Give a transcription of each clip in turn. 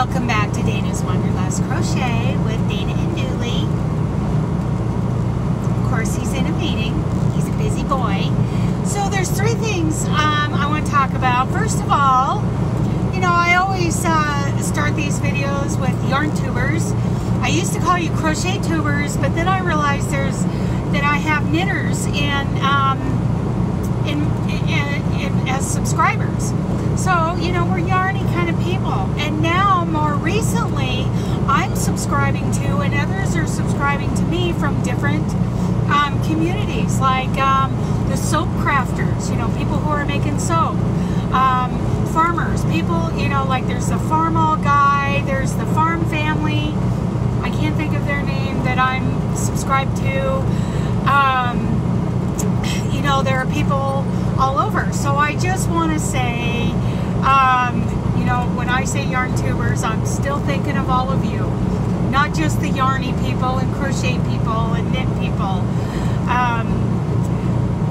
Welcome back to Dana's Wanderlust Crochet with Dana and Dually. Of course, he's in a meeting. He's a busy boy. So there's three things um, I want to talk about. First of all, you know, I always uh, start these videos with yarn tubers. I used to call you crochet tubers, but then I realized there's that I have knitters in, um, in, in as subscribers. So, you know, we're yarny kind of people. And now, more recently, I'm subscribing to, and others are subscribing to me from different um, communities, like um, the soap crafters, you know, people who are making soap. Um, farmers, people, you know, like there's the Farmall guy, there's the farm family. I can't think of their name that I'm subscribed to. You know, there are people all over. So I just want to say, um, you know, when I say yarn tubers, I'm still thinking of all of you. Not just the yarny people and crochet people and knit people. Um,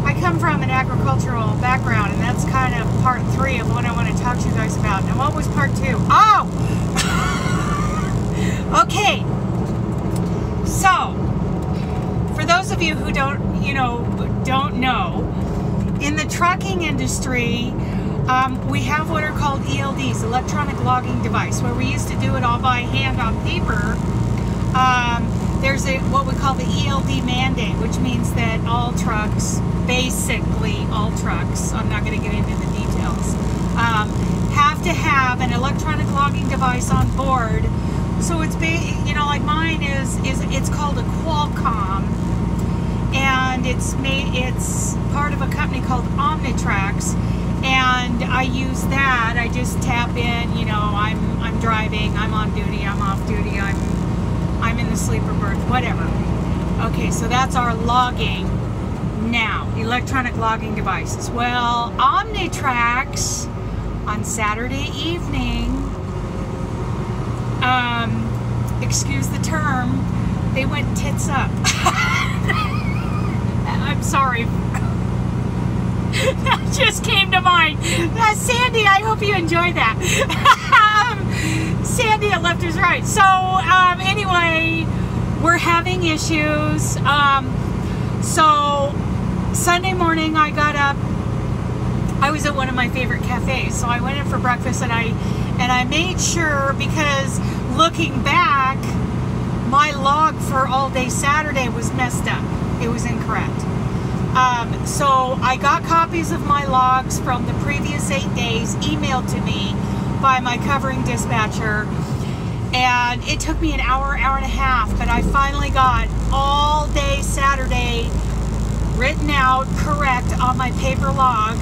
I come from an agricultural background, and that's kind of part three of what I want to talk to you guys about. Now, what was part two? Oh! okay. So, for those of you who don't, you know, don't know, in the trucking industry, um, we have what are called ELDs, electronic logging device, where we used to do it all by hand on paper. Um, there's a what we call the ELD mandate, which means that all trucks, basically all trucks, I'm not going to get into the details, um, have to have an electronic logging device on board. So it's you know like mine is is it's called a Qualcomm, and it's made it's part of a company called Omnitracs, and I use that. I just tap in. You know, I'm I'm driving, I'm on duty, I'm off duty, I'm I'm in the sleeper berth, whatever. Okay, so that's our logging now, electronic logging devices. Well, Omnitracs on Saturday evening, um, excuse the term, they went tits up. I'm sorry. that just came to mind. Uh, Sandy, I hope you enjoyed that. Sandy at Left is Right. So, um, anyway, we're having issues. Um, so, Sunday morning I got up. I was at one of my favorite cafes, so I went in for breakfast and I and I made sure because looking back, my log for all day Saturday was messed up. It was incorrect. Um, so I got copies of my logs from the previous eight days emailed to me by my covering dispatcher. And it took me an hour, hour and a half, but I finally got all day Saturday written out correct on my paper log.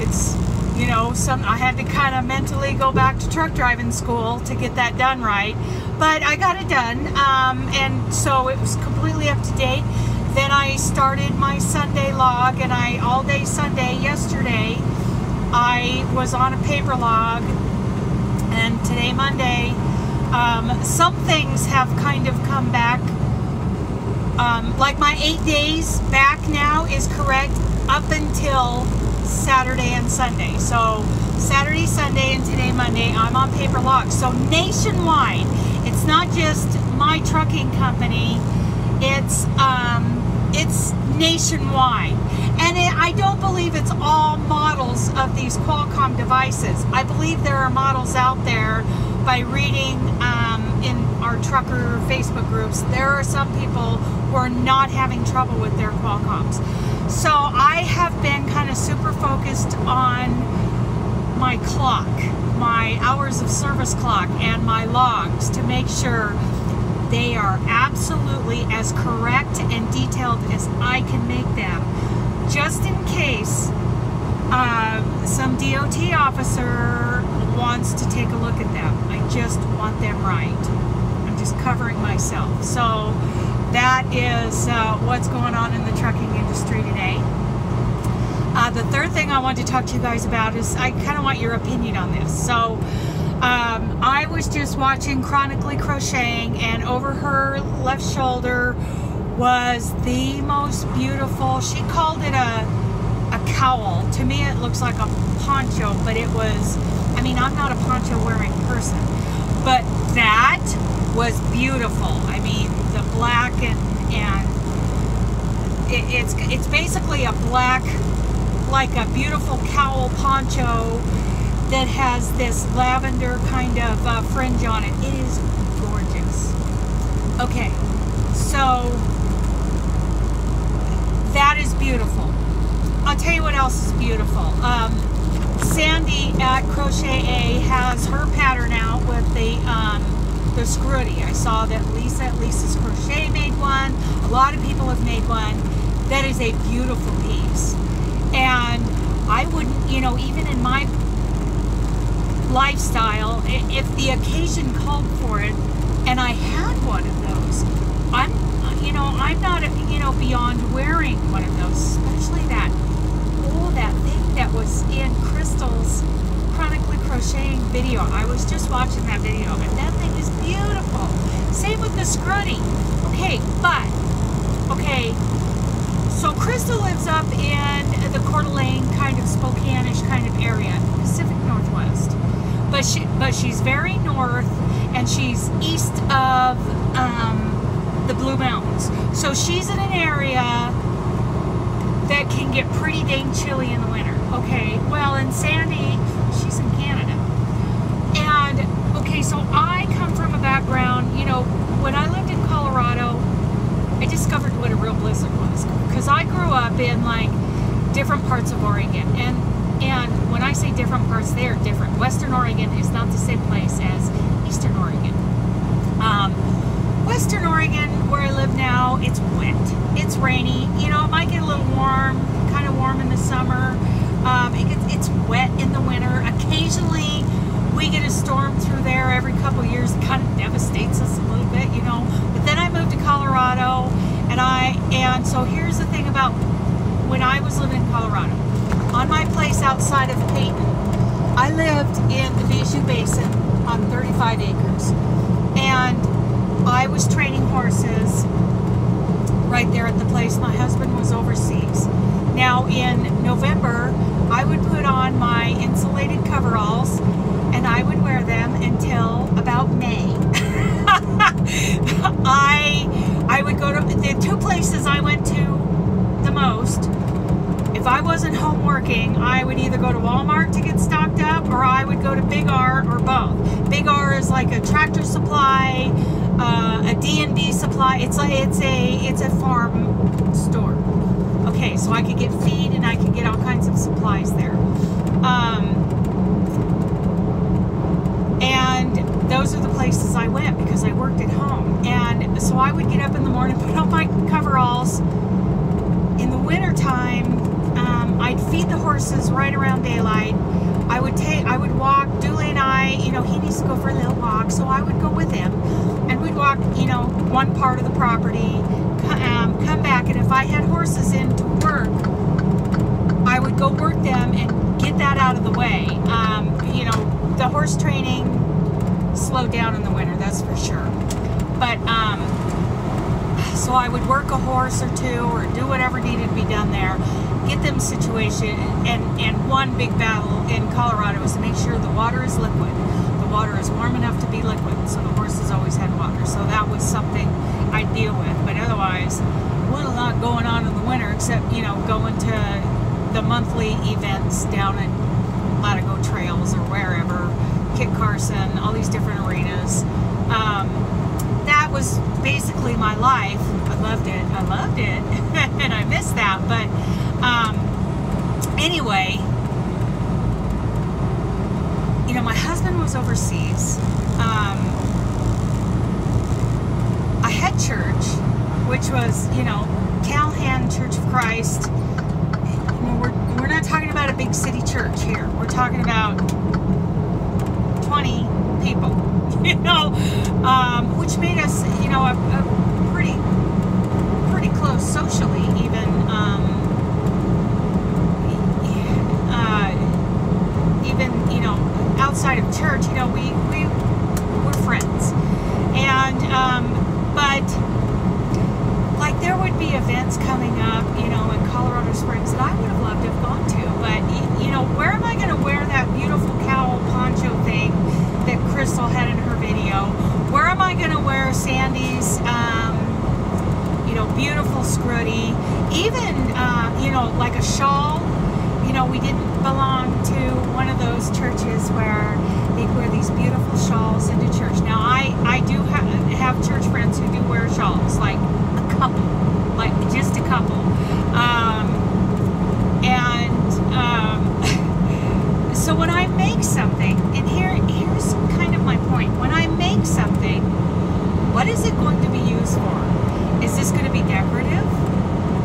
It's, you know, some I had to kind of mentally go back to truck driving school to get that done right. But I got it done, um, and so it was completely up to date. Then I started my Sunday log, and I all day Sunday yesterday I was on a paper log, and today Monday. Um, some things have kind of come back. Um, like my eight days back now is correct up until Saturday and Sunday. So Saturday, Sunday, and today Monday, I'm on paper log. So nationwide, it's not just my trucking company. It's um, it's nationwide. And it, I don't believe it's all models of these Qualcomm devices. I believe there are models out there by reading um, in our trucker Facebook groups. There are some people who are not having trouble with their Qualcomms. So I have been kind of super focused on my clock, my hours of service clock, and my logs to make sure they are absolutely as correct and detailed as I can make them, just in case uh, some DOT officer wants to take a look at them. I just want them right. I'm just covering myself. So that is uh, what's going on in the trucking industry today. Uh, the third thing I want to talk to you guys about is I kind of want your opinion on this. So um, I was just watching Chronically Crocheting, and over her left shoulder was the most beautiful. She called it a a cowl. To me, it looks like a poncho, but it was. I mean, I'm not a poncho wearing person, but that was beautiful. I mean, the black and and it, it's it's basically a black, like a beautiful cowl poncho that has this lavender kind of uh, fringe on it. It is gorgeous. Okay, so that is beautiful. I'll tell you what else is beautiful. Um, Sandy at Crochet A has her pattern out with the um, the scrutty. I saw that Lisa at Lisa's Crochet made one. A lot of people have made one. That is a beautiful piece. And I wouldn't, you know, even in my lifestyle, if the occasion called for it, and I had one of those, I'm, you know, I'm not, you know, beyond wearing one of those, especially that, oh, that thing that was in Crystal's chronically crocheting video. I was just watching that video, and that thing is beautiful. Same with the scrunny. Okay, but, okay, so Crystal lives up in the Coeur d'Alene kind of Spokane-ish kind of area, Pacific Northwest but she but she's very north and she's east of um, the Blue Mountains. So she's in an area that can get pretty dang chilly in the winter. Okay, well and Sandy, she's in Canada. And okay, so I come from a background, you know, when I lived in Colorado, I discovered what a real blizzard was. Because I grew up in like different parts of Oregon and and when I say different parts, they are different. Western Oregon is not the same place as Eastern Oregon. Um, Western Oregon, where I live now, it's wet. It's rainy. You know, it might get a little warm, kind of warm in the summer. Um, it gets, it's wet in the winter. Occasionally, we get a storm through there every couple years. It kind of devastates us a little bit, you know. But then I moved to Colorado, and I and so here's the thing about when I was living in Colorado on my place outside of Peyton, I lived in the Bijou Basin on 35 acres. And I was training horses right there at the place. My husband was overseas. Now in November, I would put on my insulated coveralls and I would wear them until about May. I I would go to the two places I went to the most if I wasn't home working, I would either go to Walmart to get stocked up or I would go to Big R or both. Big R is like a tractor supply, uh, a D&B supply. It's like it's a it's a farm store. Okay, so I could get feed and I could get all kinds of supplies there. Um, and those are the places I went because I worked at home. And so I would get up in the morning, put on my coveralls. In the wintertime, um, I'd feed the horses right around daylight. I would take, I would walk. Dually and I, you know, he needs to go for a little walk, so I would go with him, and we'd walk, you know, one part of the property, um, come back, and if I had horses in to work, I would go work them and get that out of the way. Um, you know, the horse training slowed down in the winter, that's for sure. But um, so I would work a horse or two or do whatever needed to be done there get them situation and and one big battle in Colorado is to make sure the water is liquid. The water is warm enough to be liquid so the horses always had water. So that was something I deal with. But otherwise little lot going on in the winter except you know going to the monthly events down at Latigo Trails or wherever Kit Carson all these different arenas um, that was basically my life I loved it I loved it and I missed that but um, anyway, you know, my husband was overseas. Um, I had church, which was, you know, Calhan Church of Christ. We're, we're not talking about a big city church here. We're talking about 20 people, you know, um, which made us, you know, a, a pretty, pretty close socially, even. Um, even you know outside of church, you know, we we were friends, and um, but like there would be events coming up, you know, in Colorado Springs that I would have loved to have gone to, but you know, where am I going to wear Crystal had in her video, where am I going to wear Sandy's, um, you know, beautiful scrutty, even, uh, you know, like a shawl. You know, we didn't belong to one of those churches where they wear these beautiful shawls into church. Now, I, I do have church friends who do wear shawls, like a couple, like just a couple. Uh, make something, and here here's kind of my point. When I make something, what is it going to be used for? Is this going to be decorative?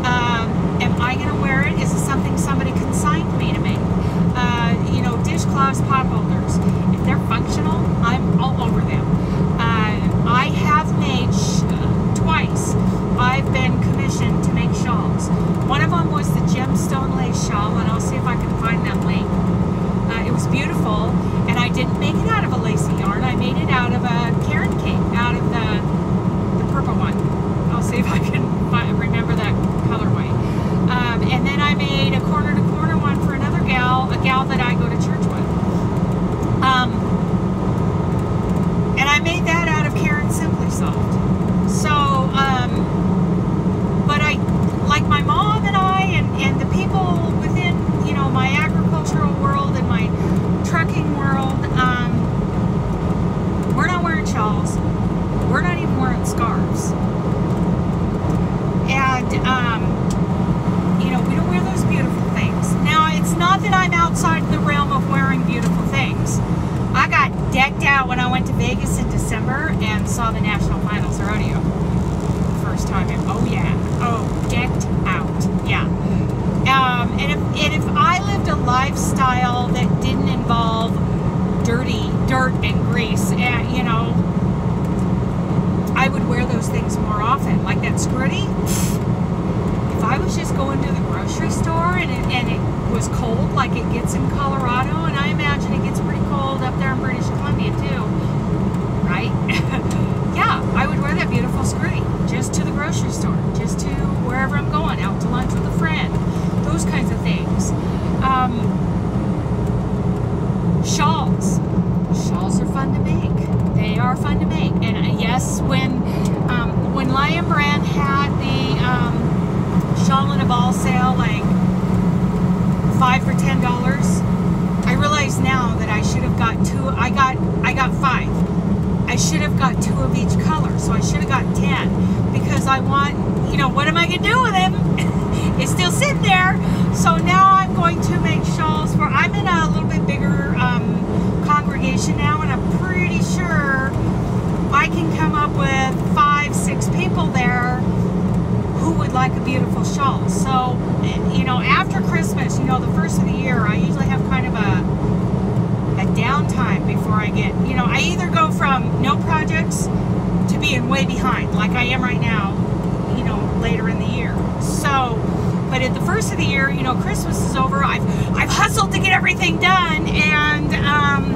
Um, am I going to wear it? Is it something somebody consigned me to make? Uh, you know, dishcloths, pot holders. I should have got two of each color, so I should have got ten because I want. You know what am I gonna do with them? it's still sitting there. So now I'm going to make shawls for. I'm in a little bit bigger um, congregation now, and I'm pretty sure I can come up with five, six people there who would like a beautiful shawl. So, you know, after Christmas, you know, the first of the year, I usually have kind of a downtime before I get, you know, I either go from no projects to being way behind, like I am right now, you know, later in the year. So, but at the first of the year, you know, Christmas is over. I've I've hustled to get everything done, and um,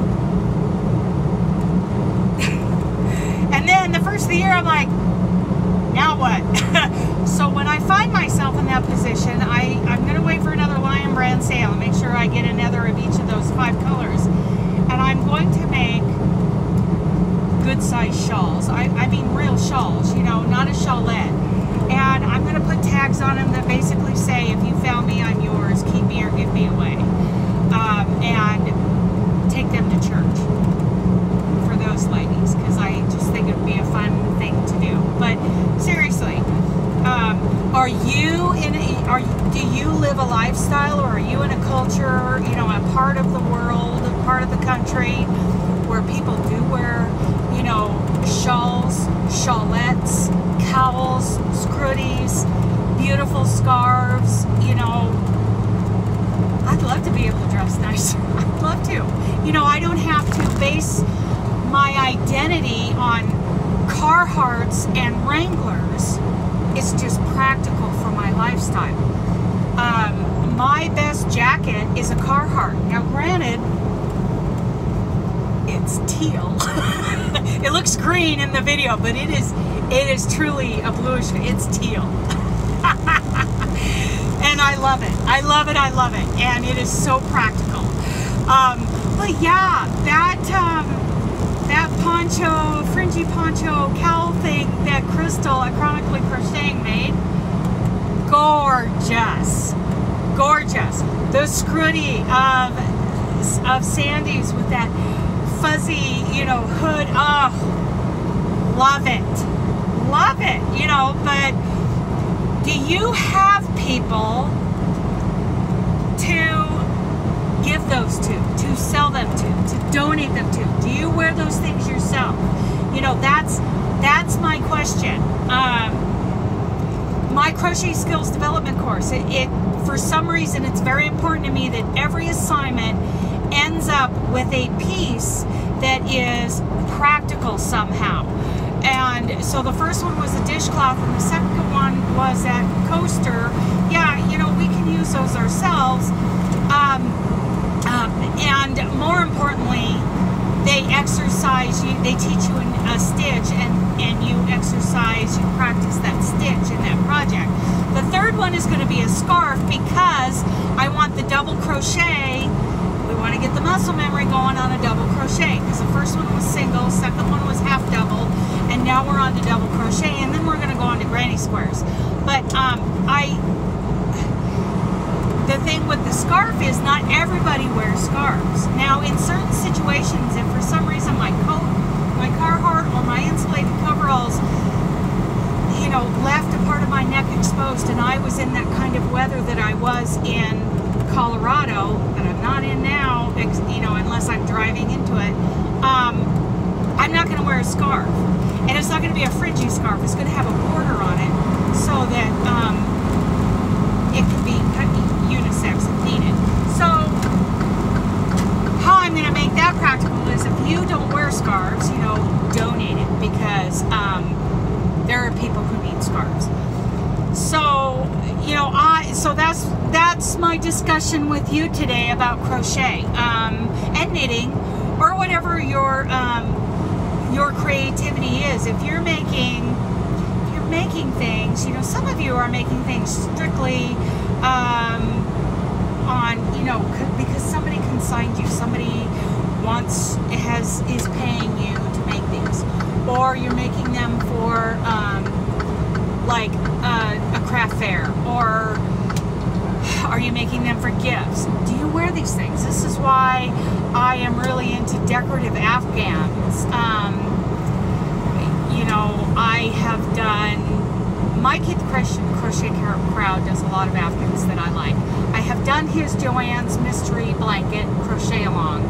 and then the first of the year, I'm like, now what? so when I find myself in that position, I I'm gonna wait for another Lion Brand sale and make sure I get another of each of those five colors, and I'm going to make good sized shawls. I, I mean real shawls, you know, not a shawlette. And I'm going to put tags on them that basically say, if you found me, I'm yours. Keep me or give me away. Um, and take them to church for those ladies because I just think it would be a fun thing to do. But seriously, um, are you in a, are do you live a lifestyle or are you in a culture, you know, a part of the world, a part of the country where people do wear, you know, shawls, shawlettes, cowls, scrutties, beautiful scarves, you know. I'd love to be able to dress nicer. I'd love to. You know, I don't have to base my identity on Carhartts and Wranglers. It's just practical for my lifestyle. Um, my best jacket is a Carhartt. Now, granted, it's teal. it looks green in the video, but it is it is truly a bluish. It's teal. and I love it. I love it. I love it. And it is so practical. Um, but yeah, that um, that poncho, fringy poncho cowl thing that Crystal at Chronically Crocheting made, gorgeous. gorgeous. The scrutty of of Sandy's with that fuzzy, you know, hood. Oh, love it, love it. You know, but do you have people to give those to, to sell them to, to donate them to? Do you wear those things yourself? You know, that's that's my question. Um, my crochet skills development course, it, it for some reason it's very important to me that every assignment ends up with a piece that is practical somehow. And so the first one was a dishcloth, and the second one was that coaster. Yeah, you know, we can use those ourselves. Um, um, and more importantly, they exercise you, they teach you a stitch, and, and you exercise, you practice that stitch in that project. The third one is going to be a scarf because I want the double crochet we want to get the muscle memory going on a double crochet because the first one was single, second one was half double, and now we're on to double crochet, and then we're going to go on to granny squares. But um, I, the thing with the scarf is not everybody wears scarves. Now, in certain situations, if for some reason my coat, my Carhartt, or my insulated coveralls, you know, left a part of my neck exposed, and I was in that kind of weather that I was in Colorado, that I'm not in now, you know, unless I'm driving into it. Um, I'm not going to wear a scarf. And it's not going to be a fringy scarf. It's going to have a border on it so that um, it can be unisex if needed. So how I'm going to make that practical is if you don't wear scarves, you know, donate it because um, there are people who need scarves. So, you know, I so that's that's my discussion with you today about crochet um, and knitting or whatever your um, your creativity is. If you're making if you're making things, you know, some of you are making things strictly um, on, you know, because somebody consigned you, somebody wants has is paying you to make these, or you're making them for um, like a, a craft fair, or are you making them for gifts? Do you wear these things? This is why I am really into decorative afghans. Um, you know, I have done, Mikey the crochet crowd does a lot of afghans that I like. I have done his Joanne's Mystery Blanket crochet along,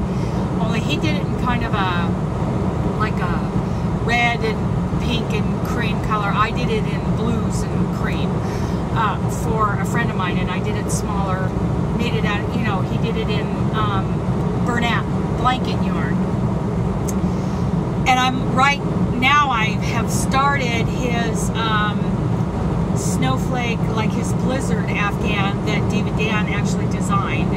only he did it in kind of a red and pink and cream color. I did it in blues and cream uh, for a friend of mine, and I did it smaller, made it out, you know, he did it in um, Bernat blanket yarn. And I'm right now, I have started his um, snowflake, like his blizzard afghan that David Dan actually designed.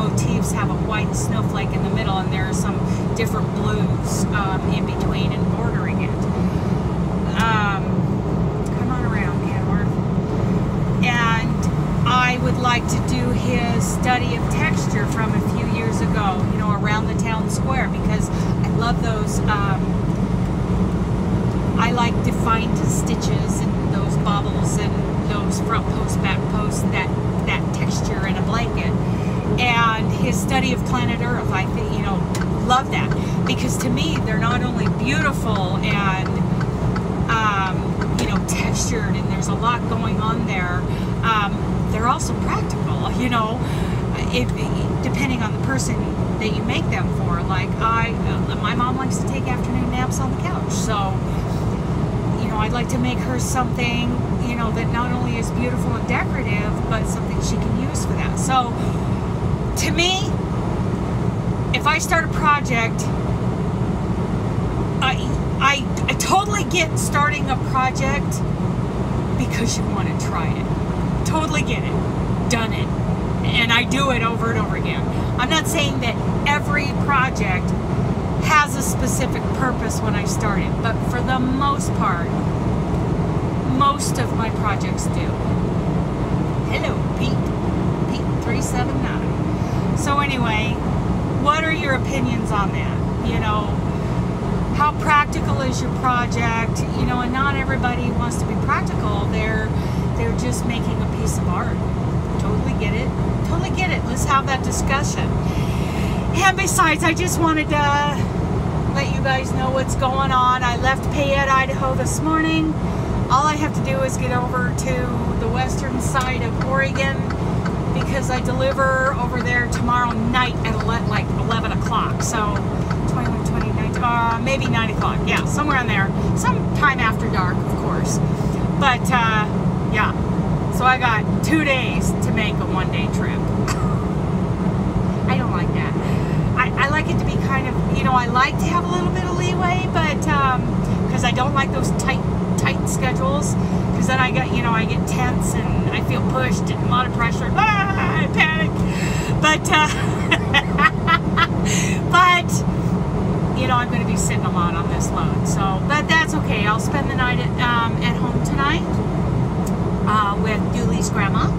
Motifs have a white snowflake in the middle, and there are some different blues um, in between and bordering it. Um, come on around, Kenworth. And I would like to do his study of texture from a few years ago, you know, around the town square because I love those. Um, I like defined stitches and those bobbles and those front post, back post, that that texture in a blanket. And his study of planet Earth, I think, you know, love that because to me they're not only beautiful and um, you know textured and there's a lot going on there. Um, they're also practical, you know if, depending on the person that you make them for. Like I, my mom likes to take afternoon naps on the couch, so you know I'd like to make her something you know that not only is beautiful and decorative, but something she can use for that. So to me, if I start a project, I I, I totally get starting a project because you want to try it. Totally get it. Done it and I do it over and over again. I'm not saying that every project has a specific purpose when I start it, but for the most part, most of my projects do. Hello, Pete. Pete 379. So anyway, what are your opinions on that? You know, how practical is your project? You know, and not everybody wants to be practical. They're they're just making a piece of art. Totally get it Totally get it. Let's have that discussion. And besides, I just wanted to let you guys know what's going on. I left Payette, Idaho this morning. All I have to do is get over to the western side of Oregon because I deliver over there tomorrow night at like 11 o'clock. So 21, 29, uh, maybe 9 o'clock. Yeah, somewhere in there. Sometime after dark, of course. But uh, yeah, so I got two days to make a one day trip. I don't like that. I, I like it to be kind of, you know, I like to have a little bit of leeway, but because um, I don't like those tight, tight schedules. Because then I get, you know, I get tense I feel pushed and a lot of pressure. Ah, I panic. But, uh, but, you know, I'm going to be sitting a lot on this load. So, but that's okay. I'll spend the night at, um, at home tonight uh, with Dually's grandma.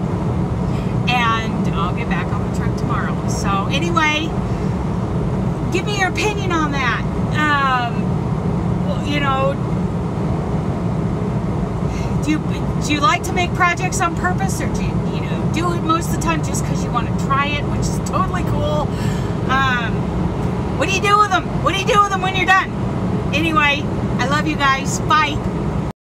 And I'll get back on the truck tomorrow. So anyway, give me your opinion on that. Um, you know, do you, do you like to make projects on purpose or do you, you know, do it most of the time just because you want to try it, which is totally cool. Um, what do you do with them? What do you do with them when you're done? Anyway, I love you guys. Bye.